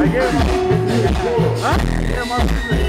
Aí é, é, é, é, é, é, é, é,